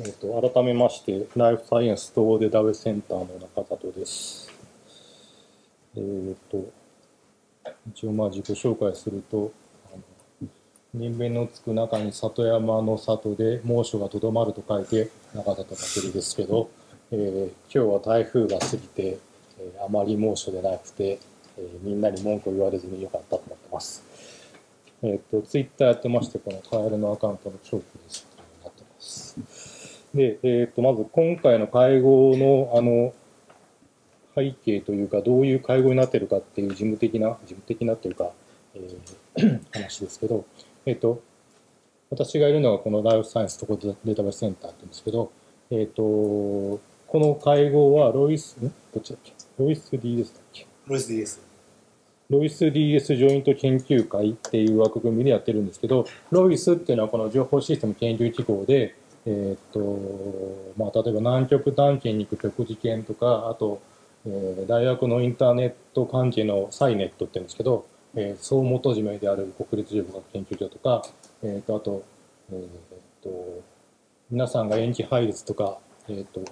えーと、改めまして、ライフサイエンス統合データベースセンターの中里です。えっ、ー、と、一応まあ自己紹介すると、人弁のつく中に里山の里で猛暑がとどまると書いて中里るですけど、えー、今日は台風が過ぎて、えー、あまり猛暑でなくて、えー、みんなに文句を言われずによかったと思ってます。えっ、と、ツイッターやってまして、このカエルのアカウントのチョークです。なってます。で、えっ、と、まず今回の会合の、あの、背景というか、どういう会合になっているかっていう事務的な、事務的なというか、えー、話ですけど、えっ、と、私がいるのはこのライフサイエンスとコデータベースセンターって言うんですけど、えっ、と、この会合はロイス、ん？どっちだっけ？ロイス DS だっけ？ロイス DS。ロイス DS ジョイント研究会っていう枠組みでやってるんですけど、ロイスっていうのはこの情報システム研究機構で、えっ、と、まあ、例えば南極探検に行く極次研とか、あと、えー、大学のインターネット関係のサイネットって言うんですけど、えー、総元締めである国立情報学研究所とか、えっ、と、あと、えっ、と、皆さんが延期配列とか、えっ、と、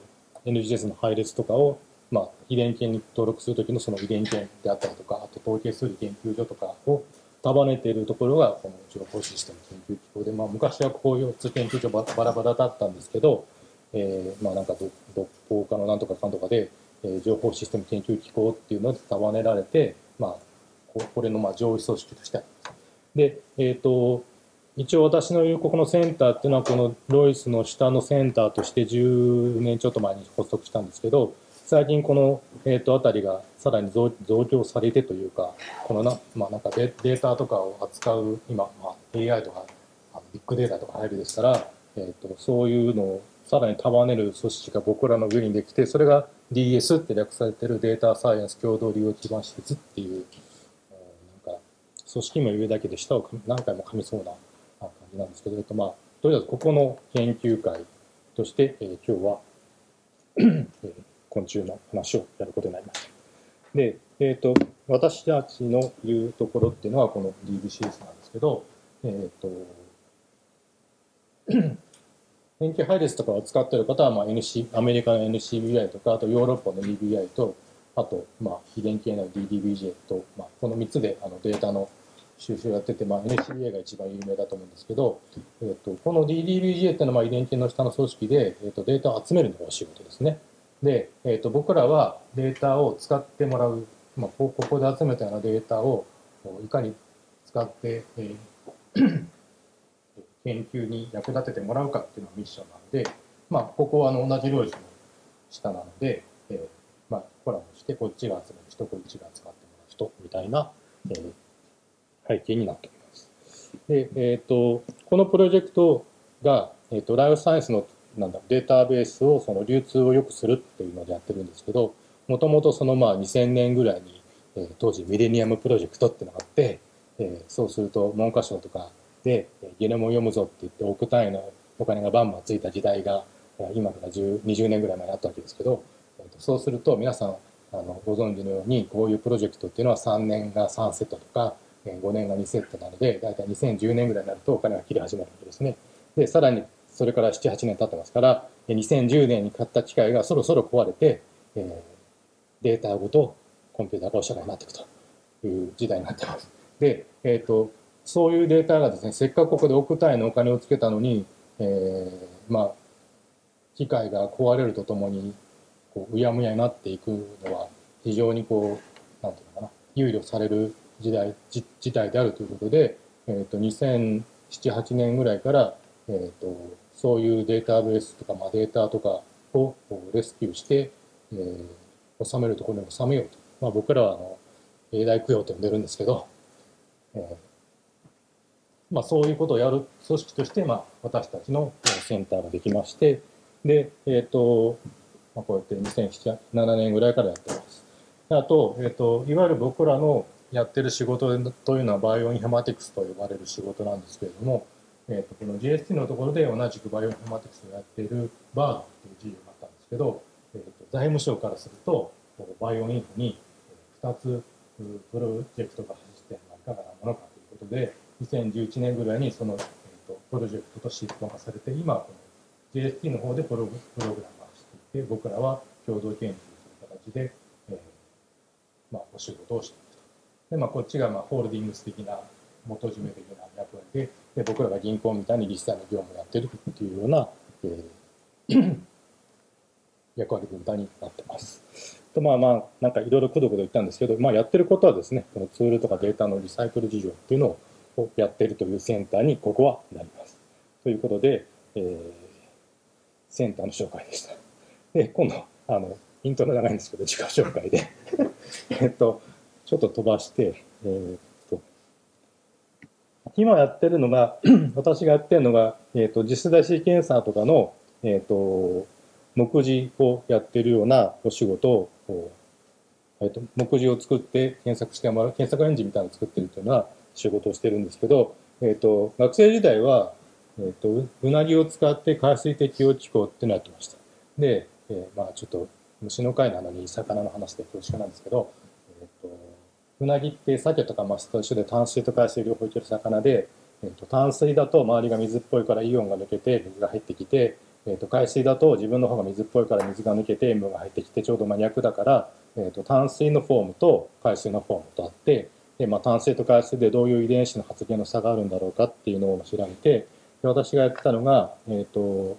NGS の配列とかをまあ、遺伝研に登録するときのその遺伝研であったりとか、あと統計数理研究所とかを束ねているところが、この情報システム研究機構で、まあ、昔はこういう研究所バラバラだったんですけど、えー、まあ、なんか独法科のなんとかかんとかで、えー、情報システム研究機構っていうので束ねられて、まあ、これのまあ上位組織としてあります。で、えっ、ー、と、一応私のいるここのセンターっていうのはこのロイスの下のセンターとして10年ちょっと前に発足したんですけど、最近この、えーと、あたりがさらに増増強されてというか、このな、まあ、なんかデデータとかを扱う、今、まあ、AI とかビッグデータとか入るですから、えーと、そういうのをさらに束ねる組織が僕らの上にできて、それが DS って略されてるデータサイエンス共同利用基盤施設っていう、えー、なんか、組織名上だけで下を何回も噛みそうな感じなんですけど、えっとまあ、とりあえずここの研究会として、えー、今日は えー昆虫の話をやることになりました。で、えっ、ー、と、私たちの言うところっていうのはこの DBCS なんですけど、えっ、ー、と、電気配列とかを使っている方は、まあ、NC、アメリカの NCBI とか、あとヨーロッパの EBI と、あと、まあ、非電系の DDBJ と、まあ、この3つであのデータの収集をやってて、まあ、NCBI が一番有名だと思うんですけど、えーと、この DDBJ っていうのは、まあ、遺伝系の下の組織で、えーと、データを集めるのがお仕事ですね。で、えーと、僕らはデータを使ってもらう、まあ、ここで集めたようなデータをいかに使って、えー、研究に役立ててもらうかっていうのがミッションなので、まあ、ここはあの同じ領域の下なので、えーまあ、コラボしてこっちが集める人こっちが使ってもらう人みたいな、えー、背景になっております。で、えーと、このプロジェクトが、えーとライフサイエンスのなんだデータベースをその流通を良くするっていうのでやってるんですけどもともとそのまあ2000年ぐらいに、えー、当時ミレニアムプロジェクトっていうのがあって、えー、そうすると文科省とかでゲノムを読むぞって言って億単位のお金がバンバンついた時代が今から20年ぐらい前にあったわけですけどそうすると皆さんあのご存知のようにこういうプロジェクトっていうのは3年が3セットとか5年が2セットなので大体2010年ぐらいになるとお金が切り始まるわけですね。でさらにそれから7、8年経ってますから、2010年に買った機械がそろそろ壊れて、えー、データごとコンピューターがお社会になっていくという時代になってます。で、えっ、ー、と、そういうデータがですね、せっかくここで億単位のお金をつけたのに、えー、まあ、機械が壊れるとともに、こう、うやむやになっていくのは、非常にこう、なんていうのかな、憂慮される時代、事態であるということで、えっ、ー、と、2007、8年ぐらいから、えっ、ー、と、そういうデータベースとか、まあ、データとかをレスキューして、えー、収めるところに収めようと。まあ、僕らはあの永代供養と呼んでるんですけど、えーまあ、そういうことをやる組織として、まあ、私たちのセンターができまして、で、えっ、ー、と、まあ、こうやって2007年ぐらいからやってます。あと、えっ、ー、と、いわゆる僕らのやってる仕事というのはバイオインフォマティクスと呼ばれる仕事なんですけれども、えーと、この JST のところで同じくバイオインフォマティクスをやっている BIRD という事業があったんですけど、えーと、財務省からするとバイオインフに2つプロジェクトが走っているのはいかがなものかということで2011年ぐらいにその、えーと、プロジェクトとシフトがされて今この JST の方でプログプログラマーしていて、僕らは共同研究という形で、えーまあ、お仕事をしていくと。で、まあ、こっちがまあホールディングス的な元締め的な役割でで、僕らが銀行みたいに実際の業務をやってるっていうような、えー、役割分担になってます。とまあまあ、なんかいろいろくどくど言ったんですけど、まあ、やってることはですね、このツールとかデータのリサイクル事業っていうのをやってるというセンターにここはなります。ということで、えー、センターの紹介でした。で、今度、あの、イントロ長いんですけど、自己紹介で えっと、ちょっと飛ばして、えー、今やってるのが、私がやってるのが、えー、っと、次世代シーケンサーとかの、えっと、目次をやってるようなお仕事を、えっと、目次を作って検索してもらう、検索エンジンみたいなのを作ってるというような仕事をしてるんですけど、えっと、学生時代は、えっと、うなぎを使って海水適応機構っていうのをやってました。で、えー、まあちょっと虫の会なのに魚の話で恐縮なんですけど、うなぎって鮭とかマスと一緒で淡水と海水両方いける魚で、えっと、淡水だと周りが水っぽいからイオンが抜けて水が入ってきて、えっと、海水だと自分の方が水っぽいから水が抜けて塩分が入ってきてちょうど真逆だから、えっと、淡水のフォームと海水のフォームとあってで、まあ、淡水と海水でどういう遺伝子の発現の差があるんだろうかっていうのを調べてで私がやってたのが、えっと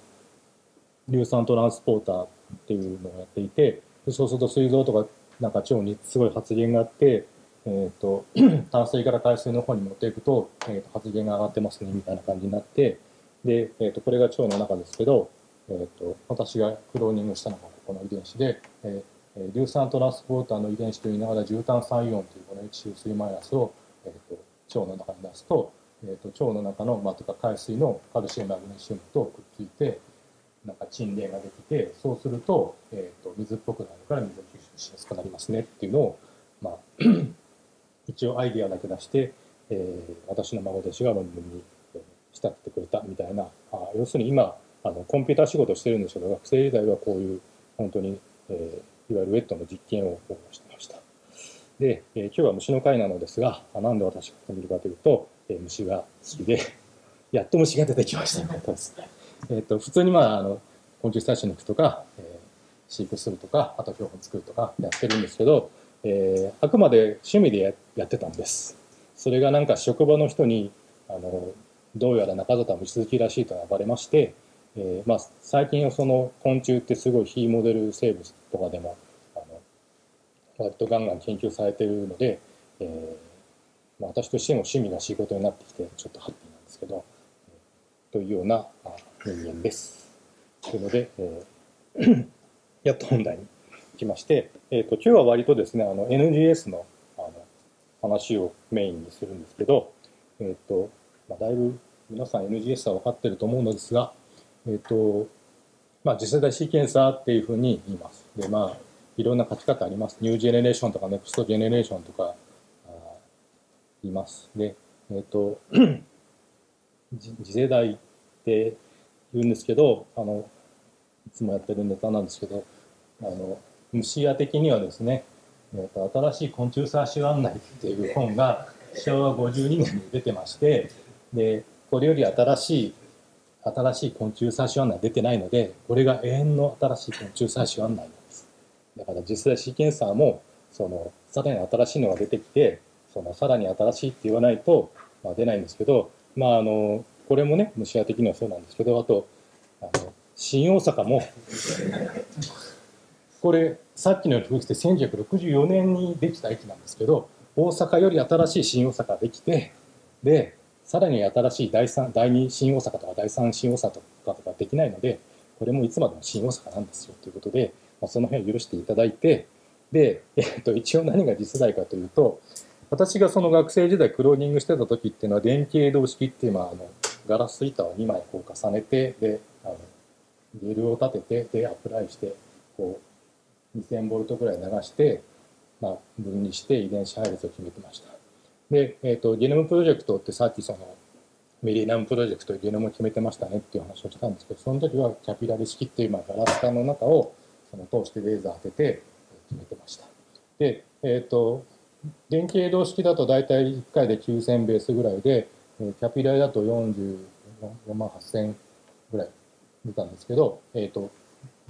硫酸トランスポーターっていうのをやっていてそうすると膵臓とかなんか腸にすごい発現があって、えーと、淡水から海水の方に持っていくと,、えーと、発現が上がってますねみたいな感じになってで、えーと、これが腸の中ですけど、えー、と私がクローニングしたのがここの遺伝子で、えー、硫酸トランスポーターの遺伝子といいながら重炭酸イオンというこの HCO3 マイナスを、えー、と腸の中に出すと,、えー、と腸の中の、まあ、とか海水のカルシウムマグネシウムとくっついてなんか沈殿ができてそうすると,、えー、と水っぽくなるから水を吸収しやすくなりますねっていうのを、まあ、一応アイディアだけ出して、えー、私の孫弟子が論文に仕立ててくれたみたいなあ要するに今あのコンピューター仕事してるんですけど学生時代はこういう本当に、えー、いわゆるウェットの実験をしてました。で、えー、今日は虫の会なのですがなんで私がここにいるかというと、えー、虫が好きで やっと虫が出てきました、ね。えーと、普通に、まあ、あの昆虫採取のくとか、えー、飼育するとかあと標本作るとかやってるんですけど、えー、あくまで趣味でやってたんですそれがなんか職場の人にあのどうやら中里は虫好きらしいと暴れまして、えーまあ、最近はその昆虫ってすごい非モデル生物とかでもあの割とガンガン研究されてるので、えーまあ、私としても趣味が仕事になってきてちょっとハッピーなんですけど、というような人間です。というので、えー、やっと本題に来まして、えーと、今日は割とですねあの NGS のあの話をメインにするんですけど、えーとまあ、だいぶ皆さん NGS は分かってると思うのですが、えーとまあ、次世代シーケンサーっていうふうに言います。でまあいろんな書き方あります。ニュージェネレーションとかネクストジェネレーションとか言います。で、えっ、ー、と次世代って言うんですけどあのいつもやってるネタなんですけどあの虫屋的にはですね、えーと、新しい昆虫採集案内っていう本が昭和52年に出てましてでこれより新しい新しい昆虫採集案内出てないのでこれが永遠の新しい昆虫採集案内なんです。だから実際シーケンサーもそのさらに新しいのが出てきてそのさらに新しいって言わないと、まあ、出ないんですけどまああのこれもね虫屋的にはそうなんですけどあとあの新大阪もこれさっきのように古くて1964年にできた駅なんですけど大阪より新しい新大阪ができてでさらに新しい第3第2新大阪とか第3新大阪とかとかできないのでこれもいつまでも新大阪なんですよということで、まあ、その辺を許していただいてで、えっと、一応何が次世代かというと私がその学生時代クローニングしてた時っていうのは電気営動式っていう、まあ、あのガラス板を2枚こう重ねてであのゲルを立ててでアプライしてこう2000ボルトぐらい流して、まあ、分離して遺伝子配列を決めてました。で、えーと、ゲノムプロジェクトってさっきそのミリナムプロジェクトでゲノム決めてましたねっていう話をしたんですけどその時はキャピラリ式っていう、まあ、ガラス管の中をその通してレーザー当てて決めてました。で、えーと、電気営動式だと大体1回で9000ベースぐらいでキャピラリだと44万8000ぐらい出たんですけど、えっ、と、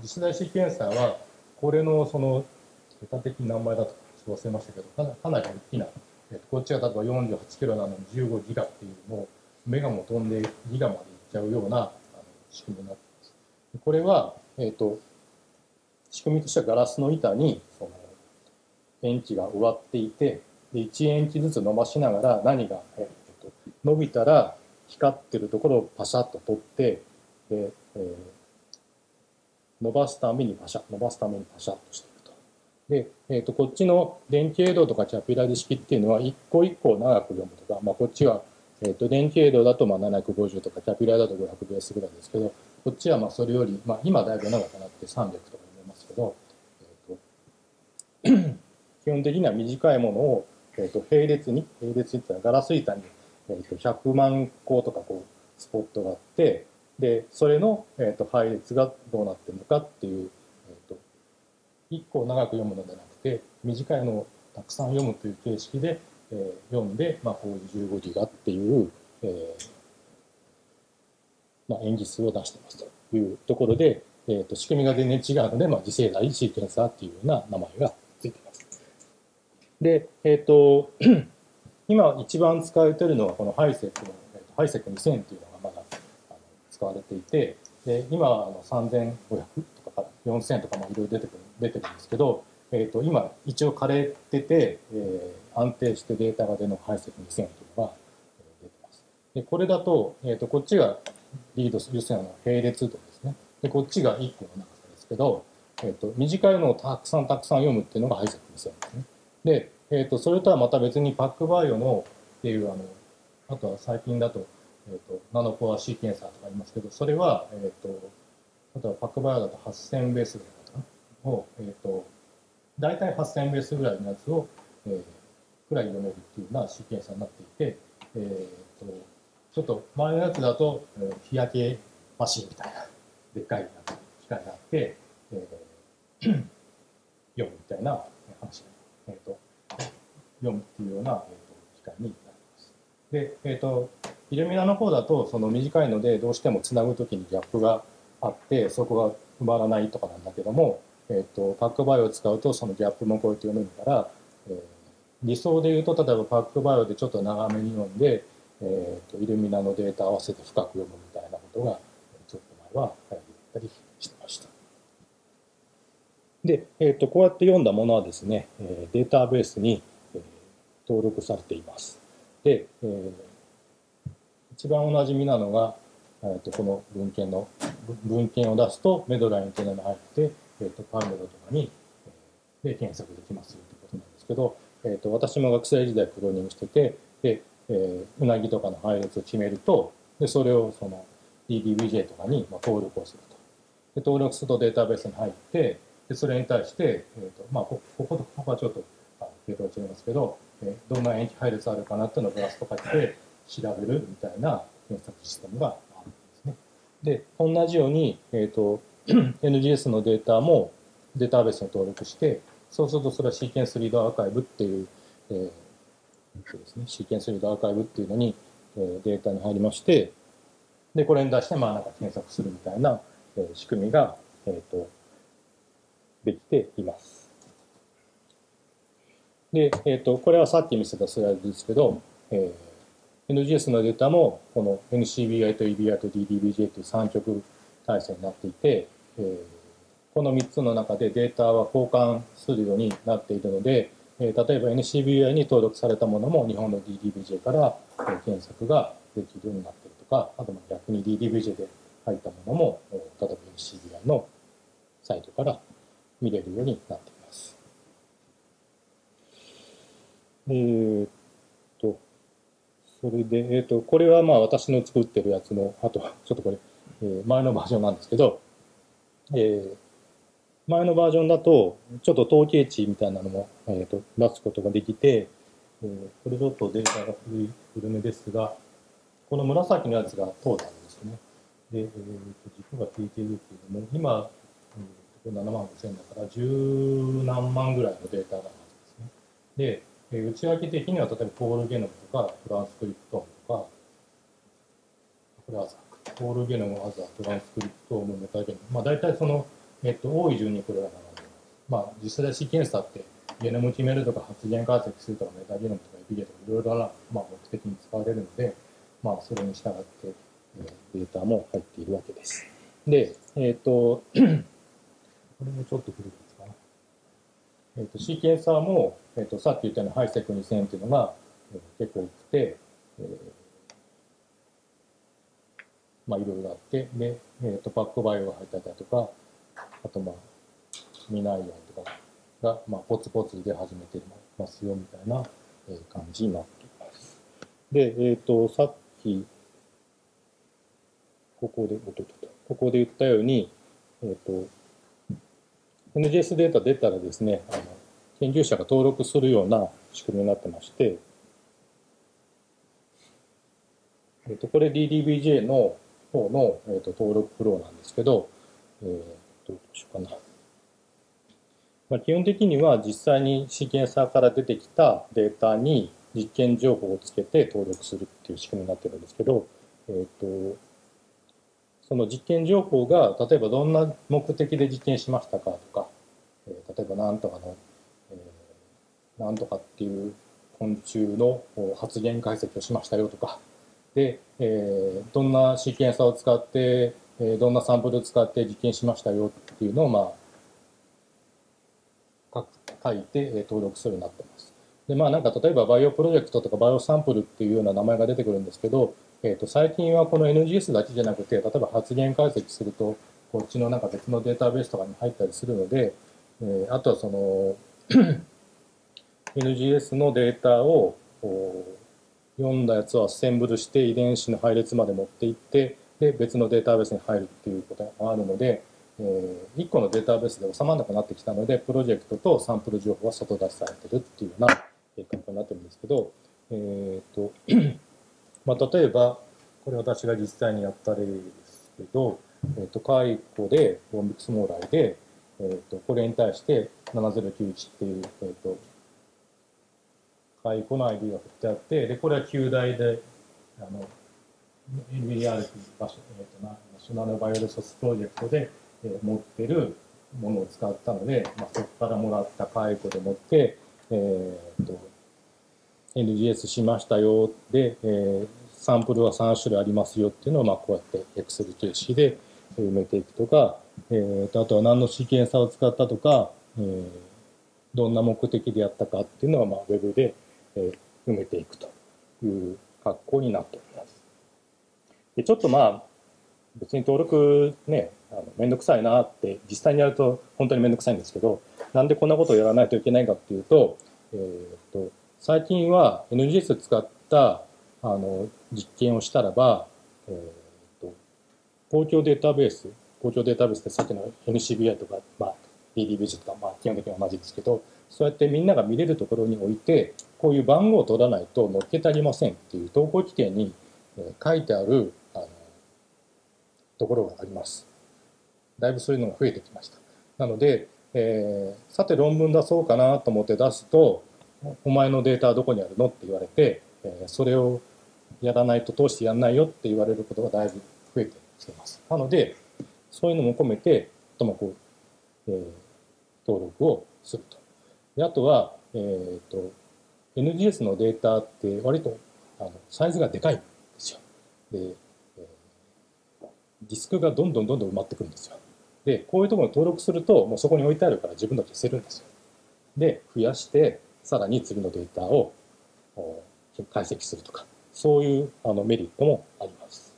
次世代シーケンサーは、これのその、具体的に何倍だとか忘れましたけど、かなかなり大きな、えー、とこっちは例えば48キロなのに15ギガっていう、もうメガも飛んでギガまでいっちゃうようなあの仕組みになってます。これは、えっ、ー、と、仕組みとしてはガラスの板に、その、電池が植わっていて、で1エンチずつ伸ばしながら何が、えー、と伸びたら光ってるところをパシャッと取ってで、えー、伸ばすためにパシャ伸ばすためにパシャとしていくと。で、えー、とこっちの電気エイドとかキャピラリ式っていうのは一個一個長く読むとか、まあ、こっちは、えー、と電気エイドだとまあ750とかキャピラだと500ベースぐらいですけどこっちはまあそれより、まあ、今だいぶ長くなって300とか読めますけど、えー、と基本的には短いものをえーと、並列に、並列にってガラス板に、えーと、100万個とかこうスポットがあって、で、それの、えーと、配列がどうなってるのかっていう、えー、と1個長く読むのではなくて、短いのをたくさん読むという形式で、えー、読んで、まあ、こういう15ギガっていう、えーまあ、演技数を出してますというところで、えー、と仕組みが全然違うので、まあ、次世代シーケンサーっていうような名前がついてます。で、えっ、ー、と、今一番使われているのはこのハイセックの、えー、ハイセック2000っていうのがわれていて、で今あの3500とか4000とかもいろいろ出てくる出てるんですけど、えー、と今一応枯れてて、えー、安定してデータが出るのハイセック2000というのが出てます。でこれだと,、えー、とこっちがリードするの並列度ですね。でこっちが1個の長さですけど、えー、と短いのをたくさんたくさん読むっていうのがハイセック2000ですね。で、えーと、それとはまた別にパックバイオのっていうあのあとは最近だと,、えーと、ナノコアシーケンサーとかありますけどそれは、えーと、あとはパックバイオだと8000ベースぐらいかな？を、えー、と大体8000ベースぐらいのやつを、えー、くらい読めるっていうようなシーケンサーになっていて、えー、とちょっと前のやつだと、えー、日焼けマシンみたいなでっかい機械があって、えー、読むみたいな話えーと、読むっていうような、えーと、機械になります。で、えーと、イルミナの方だとその短いのでどうしてもつなぐ時にギャップがあってそこが埋まらないとかなんだけども、えー、とパックバイオを使うとそのギャップもこうやって読めるから、えー、理想で言うと例えばパックバイオでちょっと長めに読んで、えー、とイルミナのデータ合わせて深く読むみたいなことがちょっと前は流行ったりしてました。で、えー、とこうやって読んだものはですね、データベースに、登録されています。で、えー、一番おなじみなのが、えー、とこの文献の文献を出すとメドラインというのが入って、えー、とパルメドとかに、えで検索できますよということなんですけど、えー、と私も学生時代プローニングしててで、えー、うなぎとかの配列を決めるとでそれをその DDBJ とかに登録をすると。で登録するとデータベースに入ってでそれに対して、えーとまあ、こここここはちょっと系統が違いますけど、えー、どんな塩基配列あるかなっていうのをブラスト書いて調べるみたいな検索システムがあるんですね。で同じように、えーと、NGS のデータもデータベースに登録してそうするとそれはシーケンスリードアーカイブっていう、えーですね、シーケンスリードアーカイブっていうのに、えー、データに入りましてでこれに出してまあなんか検索するみたいな、えー、仕組みが、えーとできています。で、えっ、ー、と、これはさっき見せたスライドですけど、えー、NGS のデータも、この NCBI と EBI と DDBJ という3極体制になっていて、えー、この3つの中でデータは交換するようになっているので、えー、例えば NCBI に登録されたものも日本の DDBJ から、えー、検索ができるようになっているとか、あと逆に DDBJ で入ったものも、例えば NCBI のサイトから見れるようになっています。えー、それで、えー、と、これはまあ私の作ってるやつの、あと、ちょっとこれ、えー、前のバージョンなんですけど、えー、前のバージョンだと、ちょっと統計値みたいなのも、えー、と出すことができて、えー、これちょっとデータが古い古めですが、この紫のやつがトータルですよね。で、えー、と軸がついているけれども、今、7万5千だから十何万ぐらいのデータがあるんですね。で、え内訳的には例えばポールゲノムとかトランスクリプトームとか、これはザックホールゲノム、アザー、トランスクリプトーム、メタゲノム。まあ、大体その、えっと、多い順にこれが並んでいます。まあ、実際シーケンサーって、ゲノム決めるとか発現解析するとか、メタゲノムとかエピゲとか、いろいろな、まあ、目的に使われるので、まあ、それに従って、えー、データも入っているわけです。で、えっ、ー、と、これもちょっと古い。えっ、ー、と、シーケンサーも、えっ、と、さっき言ったようにハイセク2000っていうのが、えー、結構多くて、えー、まあ、いろいろあって、で、えっ、と、パックバイオが入ったりとか、あと、まあ、ミナイアンとかが、まあ、ポツポツ出始めてますよ、みたいな、感じになっています。で、えっ、と、さっき、ここで、おととと、ここで言ったように、えっ、ー、と、NGS データ出たらですね、あの研究者が登録するような仕組みになってまして、えっ、と、これ DDBJ の方の、えーと、登録フローなんですけど、えー、どうしようかな。まあ、基本的には実際にシーケンサーから出てきたデータに実験情報をつけて登録するっていう仕組みになってるんですけど、えっ、と、その実験情報が例えばどんな目的で実験しましたかとか、えー、例えば何とかの、えー、何とかっていう昆虫の発現解析をしましたよとかで、えー、どんなシーケンサーを使って、えー、どんなサンプルを使って実験しましたよっていうのをまあ書いて登録するようになってます。でまあなんか例えばバイオプロジェクトとかバイオサンプルっていうような名前が出てくるんですけどえー、と最近はこの NGS だけじゃなくて例えば発言解析するとこっちのなんか別のデータベースとかに入ったりするので、えー、あとはその NGS のデータを読んだやつをアッセンブルして遺伝子の配列まで持っていってで別のデータベースに入るっていうことがあるので、えー、1個のデータベースで収まらなくなってきたのでプロジェクトとサンプル情報が外出されてるっていうような感覚になってるんですけど、えーとまあ、例えば、これ私が実際にやった例ですけど、えっ、ー、と、解雇で、ボンビクスモーライで、えっ、ー、と、これに対して7091っていう、えっ、ー、と、解雇の ID が振ってあって、で、これは旧大で、あの、NVR という場所、えっ、と、ナショナルバイオレソスプロジェクトで、えー、持ってるものを使ったので、まあ、そこからもらった解雇でもって、えっ、と、NGS しましたよで、えー、サンプルは3種類ありますよっていうのをまあこうやって Excel という式で埋めていくとか、えー、あとは何のシーケンサーを使ったとか、えー、どんな目的でやったかっていうのはまあ Web で、えー、埋めていくという格好になっております。でちょっとまあ別に登録ねあのめんどくさいなって実際にやると本当にめんどくさいんですけどなんでこんなことをやらないといけないかっていうと,、えーと最近は NGS 使ったあの実験をしたらば、えーと、公共データベース公共データベースってさっきの NCBI とか、まあ、DDBG とか、まあ、基本的には同じですけどそうやってみんなが見れるところに置いてこういう番号を取らないと載っけてありませんっていう投稿規定に、書いてあるあのところがあります。だいぶそういうのが増えてきました。なので、えー、さて論文出そうかなと思って出すとお前のデータはどこにあるの？って言われて、えそれをやらないと通してやんないよって言われることがだいぶ増えてきてます。なので、そういうのも込めて、ともこう、えー、登録をすると。であとは、えっ、ー、と、NGS のデータって割とあのサイズがでかいんですよ。で、えー、ディスクがどんどんどんどん埋まってくるんですよ。で、こういうところに登録すると、もうそこに置いてあるから自分で消せるんですよ。で、増やして、さらに次のデータを解析するとか、そういうあのメリットもあります。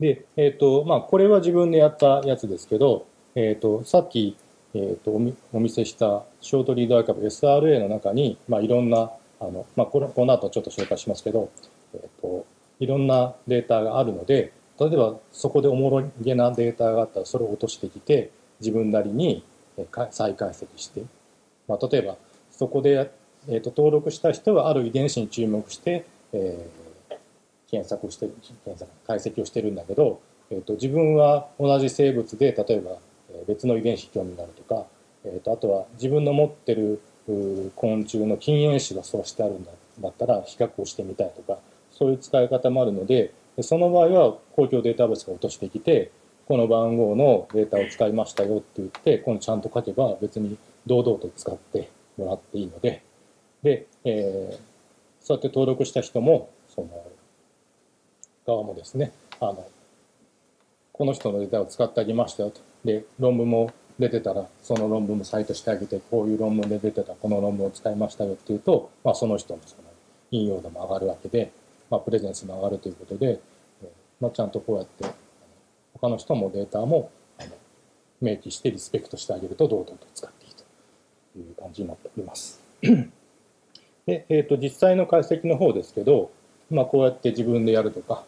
で、えっ、ー、と、まあ、これは自分でやったやつですけど、えっ、ー、と、さっき、えっ、ー、とお見せしたショートリードアーカイブ SRA の中に、まあ、いろんな、あの、まあ、このこの後ちょっと紹介しますけど、えっ、と、いろんなデータがあるので、例えばそこでおもろげなデータがあったらそれを落としてきて、自分なりに再解析して、まあ、例えばそこで、えー、と登録した人はある遺伝子に注目して、えー、検索して検索解析をしてるんだけど、えー、と自分は同じ生物で例えば別の遺伝子に興味があるとか、えー、とあとは自分の持ってる昆虫の禁煙種がそうしてあるんだだったら比較をしてみたいとかそういう使い方もあるので、その場合は公共データベースが落としてきて、この番号のデータを使いましたよって言って、このちゃんと書けば別に堂々と使ってもらっていいので、で、えー、そうやって登録した人も、その、側もですね、あの、この人のデータを使ってあげましたよと。で、論文も出てたら、その論文もサイトしてあげて、こういう論文で出てたこの論文を使いましたよっていうと、まあ、その人のその引用度も上がるわけで、まあ、プレゼンスも上がるということで、まあ、ちゃんとこうやって、他の人もデータもあの明記してリスペクトしてあげると堂々と使っていいという感じになっております。で、えー、と実際の解析の方ですけど、まあ、こうやって自分でやるとか、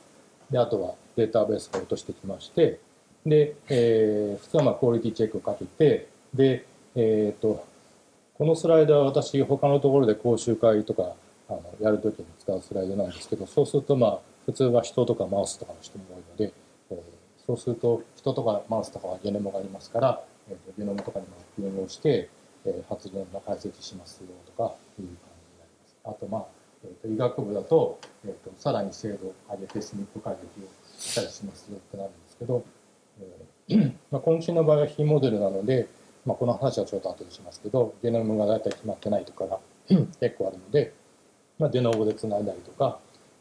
であとはデータベースを落としてきまして、で、えー、普通はまあクオリティチェックをかけて、で、え、ー、と、このスライドは私、他のところで講習会とかあのやるときに使うスライドなんですけど、そうするとまあ、普通は人とかマウスとかの人も多いので、そうすると人とかマウスとかはゲノムがありますから、えー、とゲノムとかにマッピングをして、えー、発言の解析しますよとかいう感じになります。あとまあ、えー、と医学部だと,、えー、とさらに精度を上げてスニップ解析をしたりしますよってなるんですけど、えーまあ、今週の場合は非モデルなので、まあ、この話はちょっと後でしますけどゲノムが大体決まってないとかが 結構あるので、まあ、デノボでつないだりとか、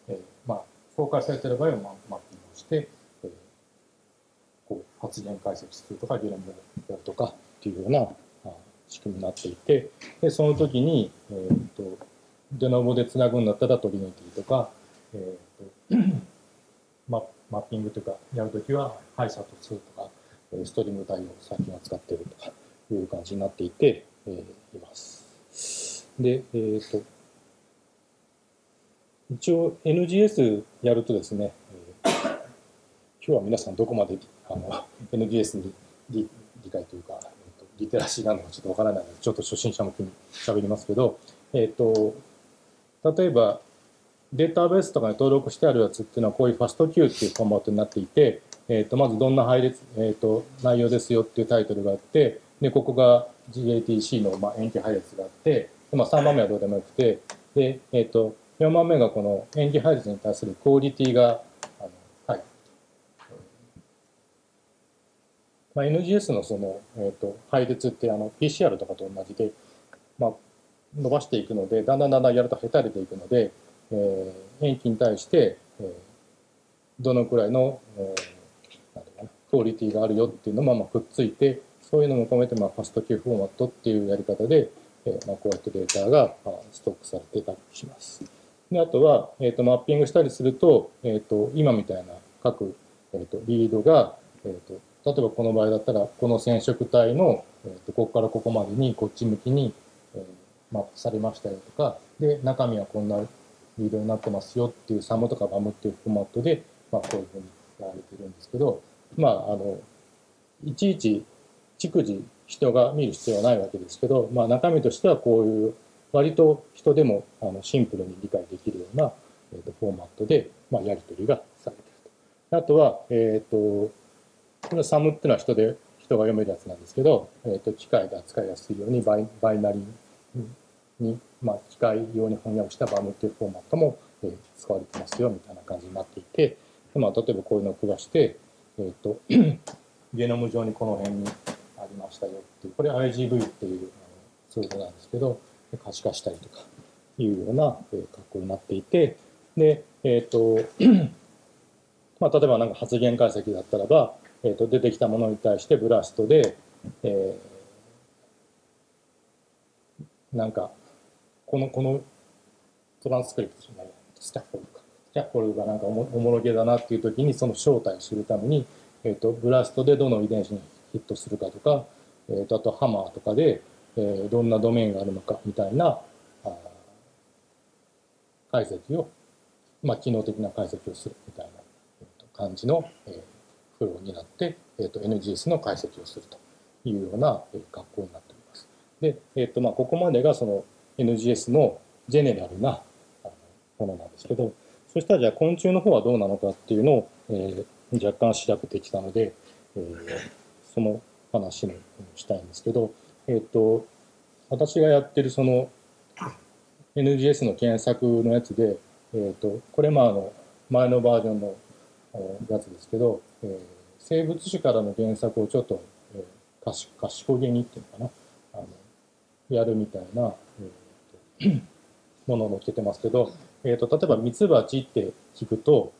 えー、まあ公開されている場合はマッピングをして、発言解析するとかゲノムやるとかっていうような仕組みになっていてでその時に、えーと、デノボでつなぐんだったらトリニティとか、えーと マッピングというかやるときはハイサと2とかストリーム対応最近は使っているとかいう感じになっていて、えー、います。で、えっ、ー、と一応 NGS やるとですね、えー、今日は皆さんどこまであの NGS に理理解というか、えーと、リテラシーなのかちょっとわからないので、ちょっと初心者向けに喋りますけど、えっ、と、例えばデータベースとかに登録してあるやつっていうのはこういうファスト Q っていうフォーマットになっていて、えー、とまずどんな配列、えー、と内容ですよっていうタイトルがあって、で、ここが GATC のまあ延期配列があって、でまあ、3番目はどうでもよくて、で、えっ、ー、と、4番目がこの演技配列に対するクオリティが、あのはい。まあ、NGS のその、えーと、配列ってあの PCR とかと同じで、まあ、伸ばしていくので、だんだんだんだんやるとへたれていくので、えー、塩基に対して、えー、どのくらいの、えー、なんていうかな、クオリティがあるよっていうのもまあくっついて、そういうのも込めて、まあ、ファスト Q フォーマットっていうやり方で、えーまあ、こうやってデータが、まあ、ストックされてたりします。であとは、えーと、マッピングしたりすると,、えーと、今みたいな各、えーと、リードが、えー、と例えばこの場合だったらこの染色体の、えー、とここからここまでにこっち向きに、えー、マップされましたよとかで中身はこんなリードになってますよっていうサムとかバムっていうフォーマットで、まあ、こういうふうにやられてるんですけどまああのいちいち逐次人が見る必要はないわけですけど、まあ、中身としてはこういう割と人でもあのシンプルに理解できるような、えー、とフォーマットで、まあ、やり取りがされていると。あとは、えっ、ー、と、このサムっていうのは人で、人が読めるやつなんですけど、えっ、ー、と、機械で扱いやすいようにバイバイナリーに、まあ、機械用に翻訳したバムっていうフォーマットも、えー、使われてますよみたいな感じになっていて、まあ、例えばこういうのを下して、えっ、ー、と、ゲノム上にこの辺にありましたよっていう、これ IGV っていうツールなんですけど、可視化したりとかいうような格好になっていて、で、えっ、ー、と、まあ、例えばなんか発言解析だったらば、え、ー、と、出てきたものに対してブラストで、えー、なんか、この、このトランスクリプトじゃない、スキャッフォルドか。スキャッフォルドがなんかおもおもろげだなっていう時に、その正体を知るために、え、ー、と、ブラストでどの遺伝子にヒットするかとか、え、ー、と、あとハマーとかで、えー、どんなドメインがあるのかみたいな解析を、まあ、機能的な解析をするみたいな、感じの、えー、フロになって、えーと、NGS の解析をするというような、えー、格好になっております。で、えーとまあ、ここまでがその NGS のジェネラルなものなんですけど、そしたらじゃあ昆虫の方はどうなのかっていうのを、えー、若干調べてきたので、えー、その話もしたいんですけど、えっ、と、私がやってるその NGS の検索のやつで、えーと、これまああの前のバージョンのやつですけど、えー、生物種からの原作をちょっと、えー、賢げにっていうのかな？あのやるみたいな、えー、ものを載っけてますけど、えーと、例えばミツバチって聞くと、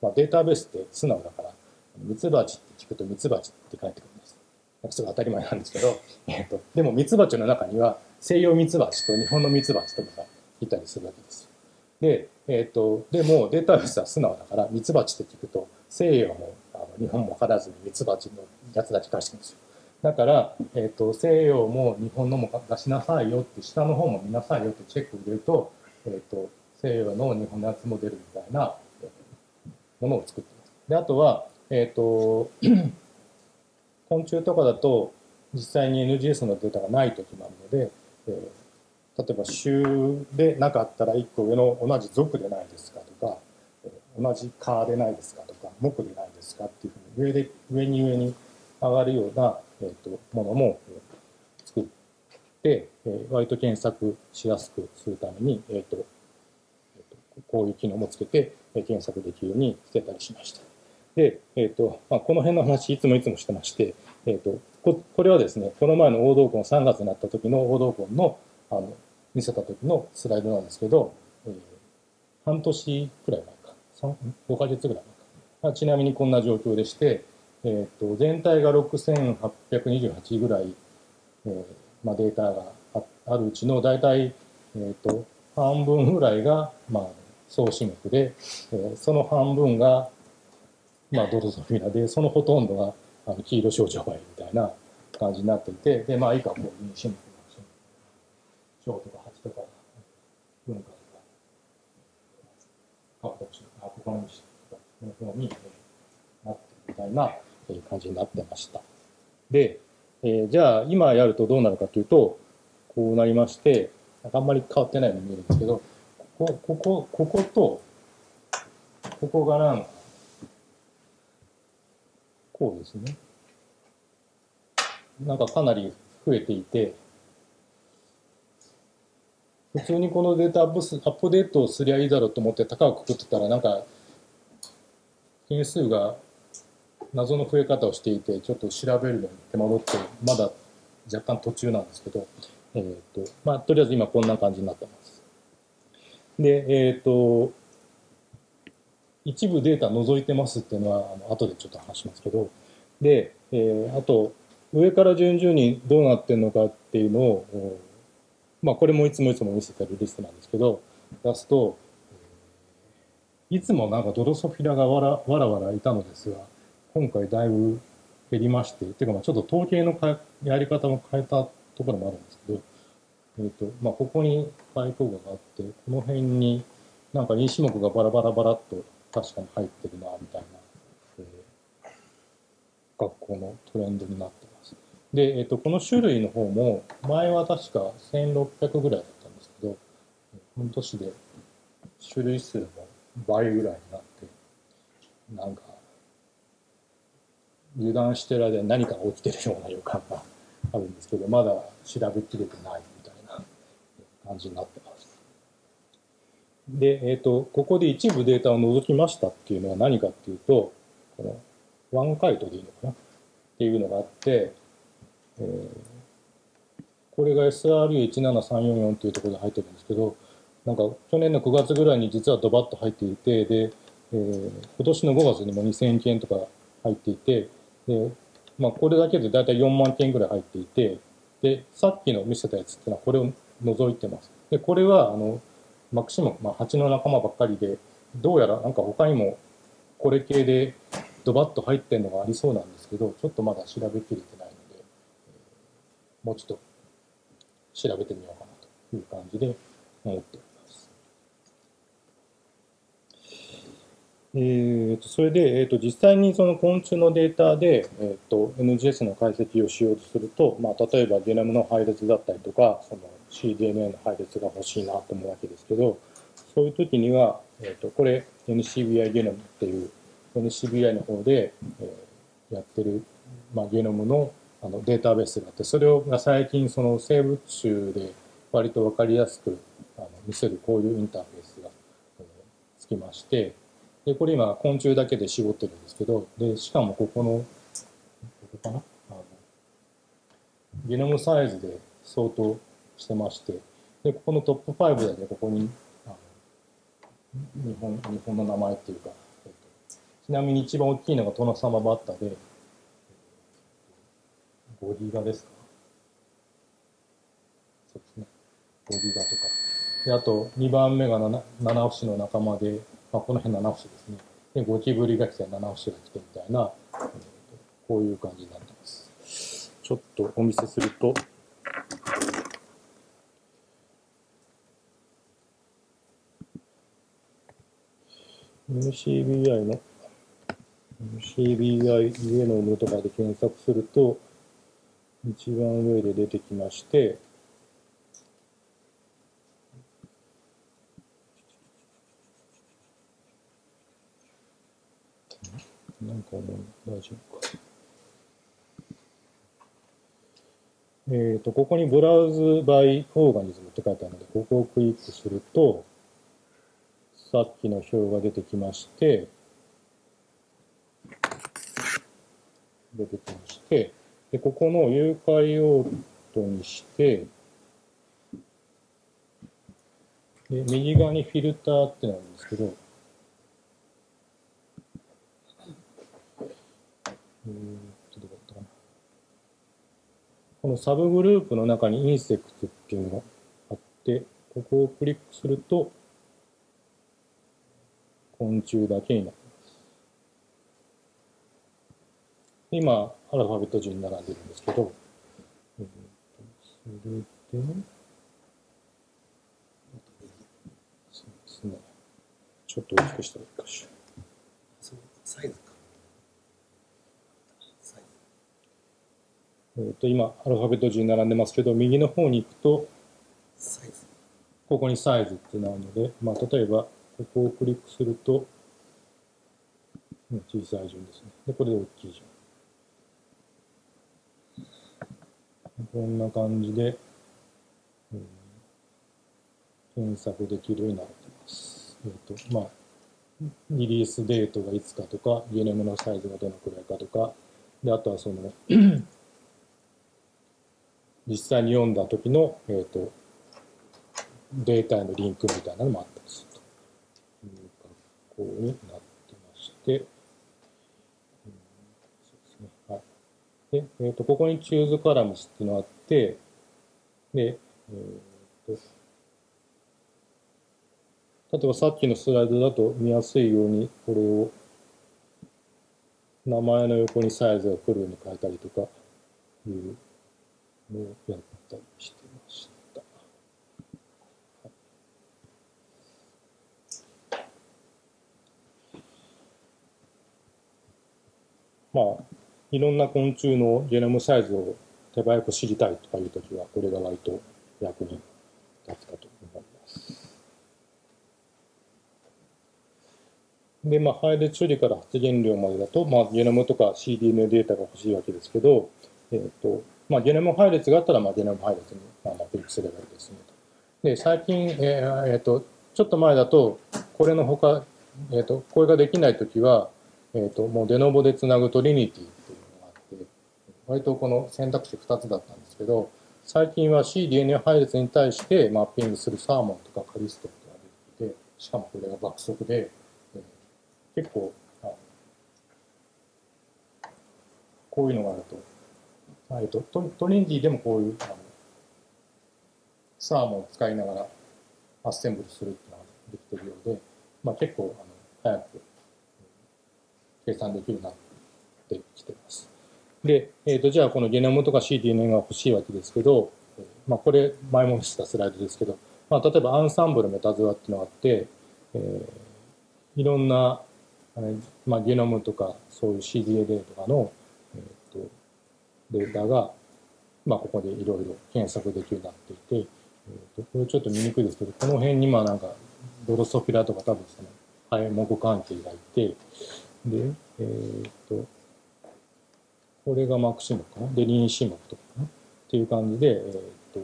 まあ、データベースって素直だからミツバチって聞くとミツバチって返ってくるんです。それ当たり前なんですけど、えー、とでもミツバチの中には西洋ミツバチと日本のミツバチとかがいたりするわけです。で、えっ、ー、と、でもデータベースは素直だから、ミツバチって聞くと、西洋もあの日本も分からずにミツバチのやつだけ出してるんですよ。だから、えっ、ー、と、西洋も日本のも出しなさいよって、下の方も見なさいよってチェック入れると、えっ、ー、と、西洋の日本のやつも出るみたいなものを作ってます。で、あとは、えっ、と、昆虫とかだと、実際に NGS のデータがない時もあるので、えー例えば週でなかったら1個上の同じ属でないですかとか同じ科でないですかとか目でないですかっていうふうに上で上に上に上がるような、えーと、ものも作って、え、割と検索しやすくするために、えーとえーと、こういう機能もつけて、え検索できるようにしてたりしました。で、えーとまあ、この辺の話いつもいつもしてまして、えー、とここれはですねこの前の王道根3月になった時の王道根のあの見せた時のスライドなんですけど、えー、半年くらい前か、5ヶ月ぐらい前か。あちなみにこんな状況でして、えー、と全体が6828ぐらい、えーまあ、データがあるうちの大体、えー、と半分ぐらいが、まあ、総子目で、えー、その半分が、まあ、ドロソフィラでそのほとんどがあの黄色症状がいるみたいな感じになっていてで、まあ、以下こういう種目章とか8とか文化とか変わったしあここのしとかのようになってみたいな感じになってました。で、えー、じゃあ今やるとどうなるかというとこうなりましてあんまり変わってないように見えるんですけどこここここことここがなんこうですねなんかかなり増えていて普通にこのデータアップアップデートをすりゃいいだろうと思って高くくってたらなんか件数が謎の増え方をしていてちょっと調べるのに手間取ってまだ若干途中なんですけど、えーとまあ、とりあえず今こんな感じになってます。で、えっ、ー、と一部データ除いてますっていうのはあの後でちょっと話しますけどで、えー、あと上から順々にどうなってるのかっていうのをまあ、これもいつもいつも見せてるリストなんですけど出すといつもなんかドロソフィラがわらわらわらいたのですが今回だいぶ減りましてっていうかまあちょっと統計のかやり方も変えたところもあるんですけど、えーとまあ、ここにパイプがあってこの辺になんか2種目がバラバラバラっと確かに入ってるなみたいな、えー、学校のトレンドになってで、えっと、この種類の方も、前は確か1600ぐらいだったんですけど、この年で種類数も倍ぐらいになって、なんか、油断してる間に何かが起きてるような予感があるんですけど、まだ調べきれてないみたいな感じになってます。で、えっ、と、ここで一部データを除きましたっていうのは何かっていうと、このワンカイトでいいのかなっていうのがあって、えー、これが SRU17344 というところで入ってるんですけど、なんか去年の9月ぐらいに実はドバッと入っていて、で、えー、今年の5月にも2000件とか入っていて、で、まあこれだけで大体4万件ぐらい入っていて、で、さっきの見せたやつっていうのはこれを除いてます。で、これは、あの、マクシモ、まあ、蜂の仲間ばっかりで、どうやらなんか他にもこれ系でドバッと入ってるのがありそうなんですけど、ちょっとまだ調べきれてもうちょっと調べてみようかなという感じで思っております。えーと、それで、えーと、実際にその昆虫のデータで、えーと、NGS の解析をしようとすると、まあ、例えばゲノムの配列だったりとかその CDNA の配列が欲しいなと思うわけですけどそういう時には、えー、とこれ NCBI ゲノムっていう NCBI の方で、えー、やってる、まあ、ゲノムのあのデータベースがあってそれを最近その生物種で割と分かりやすくあの見せるこういうインターフェースが、えきまして、で、これ今昆虫だけで絞ってるんですけど、で、しかもここの、ここかな？あのゲノムサイズで相当してまして、で、ここのトップ5だけここに、あの日本、日本の名前っていうか、えっと、ちなみに一番大きいのがトノサマバッタで、ゴリラですか？そうですね。ゴリラとか。で、あと、2番目が七七節の仲間で、まあ、この辺七節ですね。で、ゴキブリが来て、七節が来てみたいな、こういう感じになってます。ちょっとお見せすると、MCBI の MCBI ゲノムとかで検索すると、一番上で出てきまして、なんか思う大丈夫か。えっ、ー、と、ここにブラウズバイオーガニズムって書いてあるので、ここをクリックすると、さっきの表が出てきまして、出てきまして、で、ここのユーカリオートにして、で、右側にフィルターってなんですけど、こ。のサブグループの中に insect っていうのがあって、ここをクリックすると、昆虫だけになります。今、アルファベット順に並んでるんですけど、えー、それで、そうですね。ちょっと大きくしたらいいかしら。そう、サイズか。えー、と今、アルファベット順に並んでますけど、右の方に行くと、サイズここにサイズってなるので、まあ、例えば、ここをクリックすると、小さい順ですね。で、これで大きい順。こんな感じで、うん、検索できるようになってます。えっ、ー、と、まあ、リリースデートがいつかとか、ゲノムのサイズがどのくらいかとか、で、あとはその 実際に読んだ時の、えっ、ー、と、データへのリンクみたいなのもあったりするという格好になってまして、うん、そうですね。はい。で、え、ー、と、ここにチューズカラムスっていうのがあって、で、え、ー、と、例えばさっきのスライドだと見やすいように、これを名前の横にサイズが来るように変えたりとかいうのをやったりしてました。まあ、いろんな昆虫のゲノムサイズを手早く知りたいとかいうときは、これが割と役に立つかと思います。で、まあ、配列処理から発現量までだと、まあ、ゲノムとか CDN データが欲しいわけですけど、えっ、ー、と、まあ、ゲノム配列があったら、まあ、ゲノム配列に、まあ、クリックすればいいですねで、最近、えー、えー、と、ちょっと前だと、これのほか、えっ、ー、と、これができないときは、えっ、と、もうデノボでつなぐトリニティっていうのがあって、割とこの選択肢2つだったんですけど、最近は CDNA 配列に対してマッピングするサーモンとかカリストとかできて、しかもこれが爆速で、えー、結構、こういうのがあると、えっと、トトリンディでもこういうあのサーモンを使いながらアッセンブルするっていうのができてるようで、まあ、結構あの早く計算できるようになってきてます。で、えっ、ー、と、じゃあこのゲノムとか cDNA が欲しいわけですけど、まあ、これ前もしたスライドですけど、まあ、例えばアンサンブルメタズワっていうのがあって、えー、いろんな、まあ、ゲノムとかそういう CDNA とかのえっとデータが、まあ、ここでいろいろ検索できるようになっていて、えー、とこれちょっと見にくいですけど、この辺にまあなんか、ドロソフィラとか多分その、ハエモグ関係がいて、で、えっ、ー、と、これがマクシモかな？で、リンシモとかかな？っていう感じで、えっ、と、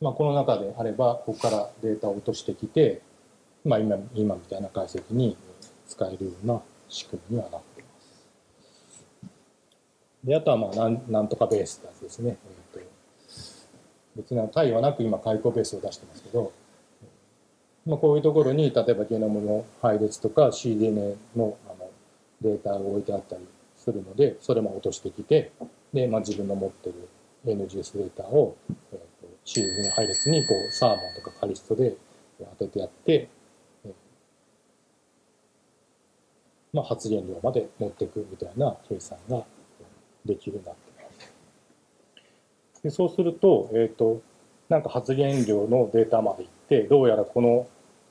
まあ、この中であれば、ここからデータを落としてきて、まあ、今今みたいな解析に使えるような仕組みにはなっています。であとはまあなんなんとかベースってやつですね。えー、と別に対はなく今解雇ベースを出してますけど、まあ、こういうところに例えばゲノムの配列とか CDNA のあのデータが置いてあったりするのでそれも落としてきてで、まあ、自分の持ってる NGS データを、えー、と CDNA 配列にこうサーモンとかカリストで当ててやってまあ、発言量まで持っていくみたいな計算ができるようになってます。でそうすると、えっ、ー、と、なんか発言量のデータまでいって、どうやらこの、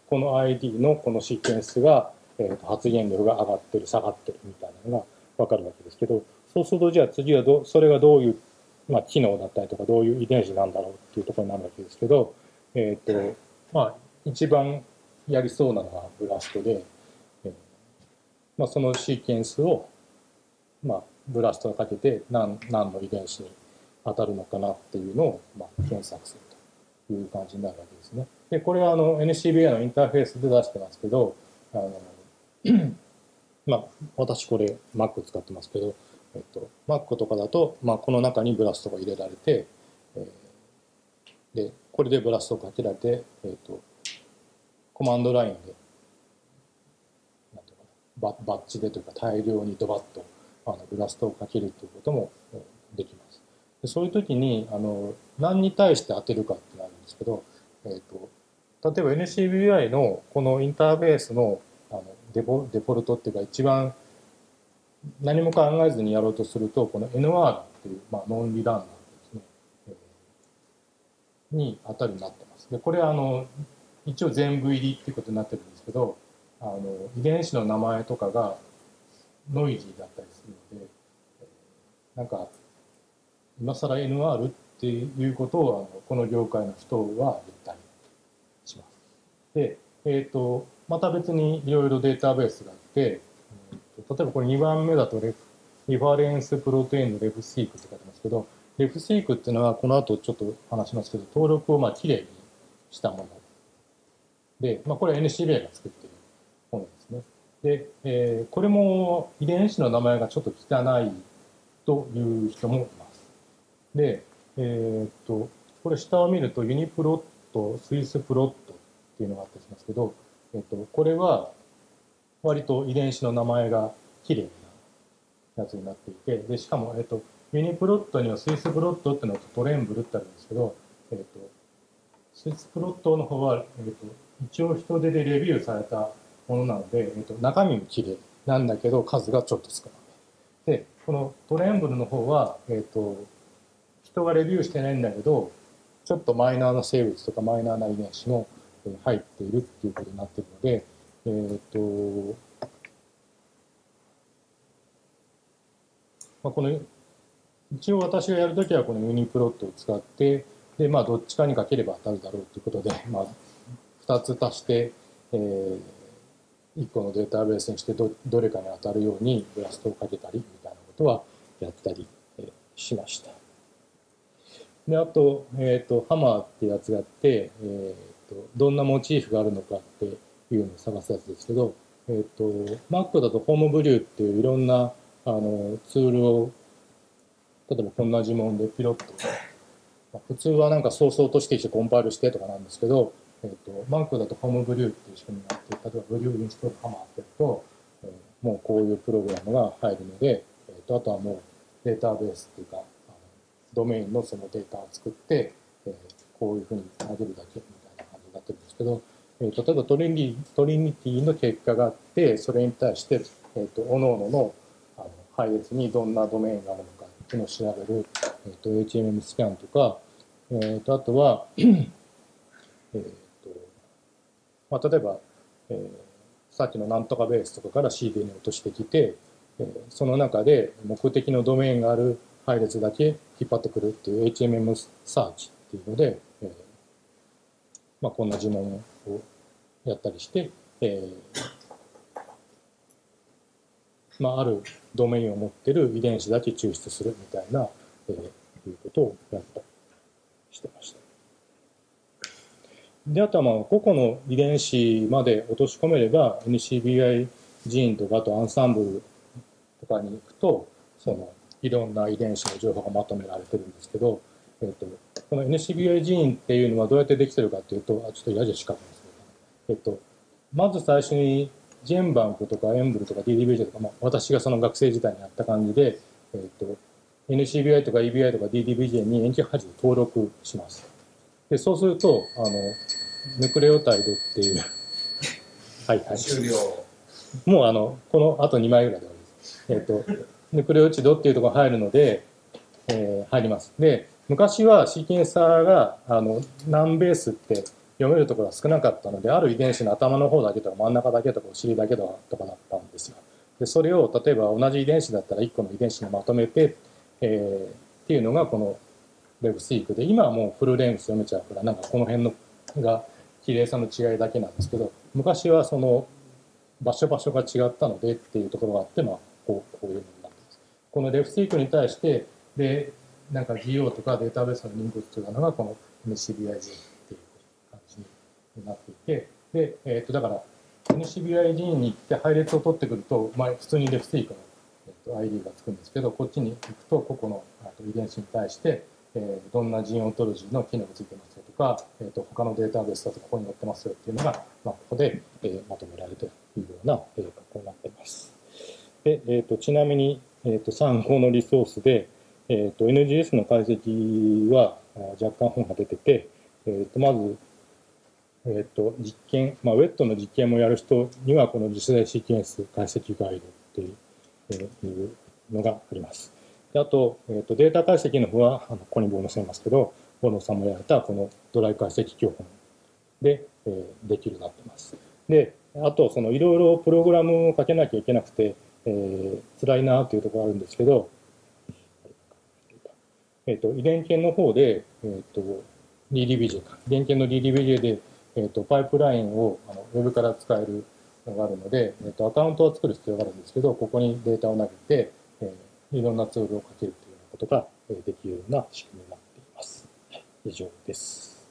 この ID のこのシーケンスが、えー、と発言量が上がってる、下がってるみたいなのがわかるわけですけど、そうするとじゃあ次はど、それがどういう、まあ、機能だったりとか、どういう遺伝子なんだろうっていうところになるわけですけど、えっ、ー、と、まあ、一番やりそうなのはブラストで、まあ、そのシーケンスを、まあ、ブラストをかけて何何の遺伝子に当たるのかなっていうのを、まあ、検索するという感じになるわけですね。でこれはあの NCBI のインターフェースで出してますけどあのまあ私これ Mac 使ってますけど、えっと、Mac とかだと、まあ、この中にブラストが入れられて、えー、でこれでブラストをかけられて、えっと、コマンドラインでババッチでというか大量にドバッとあのブラストをかけるということもできます。でそういう時にあの何に対して当てるかってなるんですけど、えーと、例えば NCBI のこのインターフェースのデフォデフォルトっていうか一番何も考えずにやろうとするとこの NR っていう、まあ、ノンリランナーですね、えー、に当たるになってます。でこれはあの一応全部入りっていうことになってるんですけどあの遺伝子の名前とかがノイジーだったりするのでなんか今更 NR っていうことをあのこの業界の人は言ったりします。で、えーと、また別にいろいろデータベースがあって、例えばこれ2番目だとレフリファレンスプロテインのレフシークって書いてますけどレフシークっていうのはこの後ちょっと話しますけど登録をまあきれいにしたもので、まあ、これは NCBI が作ってるもので、えー、これも遺伝子の名前がちょっと汚いという人もいます。で、えー、っと、これ下を見ると UniProt、Swiss-Prot っていうのがあったりしますけど、え、っと、これは割と遺伝子の名前が綺麗なやつになっていて、で、しかも、えっと、 UniProt には Swiss-Prot ってのと TrEMBL ってあるんですけど、えっと、スイスプロットの方は、えっと、一応人手でレビューされたものなので、えーと、中身も綺麗なんだけど数がちょっと少なめ。でこのトレンブルの方は、えーと、人がレビューしてないんだけどちょっとマイナーな生物とかマイナーな遺伝子も入っているっていうことになっているので、えーとまあ、この一応私がやるときはこのユニプロットを使ってで、まあ、どっちかにかければ当たるだろうということで、まあ、2つ足して、えー、1個のデータベースにしてどどれかに当たるようにブラストをかけたりみたいなことはやったり、えしました。であと,、えーと、ハマーってやつがあって、えーと、どんなモチーフがあるのかっていうのを探すやつですけど、えーと、Mac だとホームブリューっていういろんなあのツールを例えばこんな呪文でピロッと、まあ、普通はなんか早々としてきてコンパイルしてとかなんですけどえーと、マークだとホームブリューっていう仕組みがあって例えばブリューインストールハマーってやると、えー、もうこういうプログラムが入るので、えーと、あとはもうデータベースっていうかあのドメインのそのデータを作って、えー、こういうふうに投げるだけになってるんですけど、えー、例えばトリニトリニティの結果があってそれに対して、えーと、各々のあの配列にどんなドメインがあるのかっていうのを調べる、えーと、HMM スキャンとか、えー、とあとは、えーまあ、例えば、えー、さっきのなんとかベースとかから CD に落としてきて、えー、その中で目的のドメインがある配列だけ引っ張ってくるっていう HMM サーチっていうので、まあ、こんな呪文をやったりして、えーまあ、あるドメインを持ってる遺伝子だけ抽出するみたいな、えー、いうことをやったりしてました。で、あとはまあ個々の遺伝子まで落とし込めれば NCBI ジーンとかあとアンサンブルとかに行くとそのいろんな遺伝子の情報がまとめられてるんですけど、えー、とこの NCBI ジーンっていうのはどうやってできてるかっていうとあちょっと矢印書くんですけど、えっ、と、まず最初にジェンバンクとかエンブルとか DDBJ とか、まあ、私がその学生時代にやった感じで、えっ、と NCBI とか EBI とか DDBJ に塩基配置で登録します。で、そうすると、あの、ヌクレオタイドっていう はいはい。終了。もうあの、このあと2枚ぐらいで終わりです。えっ、と、ヌクレオチドっていうところが入るので、えー、入ります。で、昔はシーケンサーが、あの、何ベースって読めるところが少なかったので、ある遺伝子の頭の方だけとか真ん中だけとかお尻だけとかだったんですよ。で、それを例えば同じ遺伝子だったら1個の遺伝子にまとめて、えー、っていうのがこの Web で、今はもうフルレングス読めちゃうから、なんかこの辺のが綺麗さの違いだけなんですけど、昔はその場所場所が違ったのでっていうところがあって、まあ、こうこういうのになってます。この Ref スイークに対して、で、なんか GO とかデータベースのリンクっていうのがこの NCBIG っていう感じになっていて、で、えっ、ー、と、だから NCBIG に行って配列を取ってくると、まあ、普通に Ref スイークの、えっと ID がつくんですけど、こっちに行くと個々の遺伝子に対して、えー、どんなジンオントロジーの機能がついてますよとか、えーと、他のデータベースだとここに載ってますよっていうのが、まあ、ここで、えー、まとめられているような、えー、格好になっています。でえーと、ちなみに、えーと、参考のリソースで、えー、と NGS の解析は若干本が出てて、えー、とまず、えー、と実験、まあ、ウェットの実験もやる人にはこの次世代シーケンス解析ガイドっていうのがあります。であと,、えーと、データ解析の方はあのここに棒載せますけどボ野さんもやられたこのドライ解析教本で、えー、できるようになってます。であとそのいろいろプログラムを書けなきゃいけなくて、えー、辛いなというところがあるんですけど、えーと、遺伝研の方で、えーと、DDBJ か遺伝研の DDBJ で、えーと、パイプラインをあのウェブから使えるのがあるので、えっ、とアカウントを作る必要があるんですけどここにデータを投げて、えーいろんなツールをかけるというようなことができるような仕組みになっています。以上です。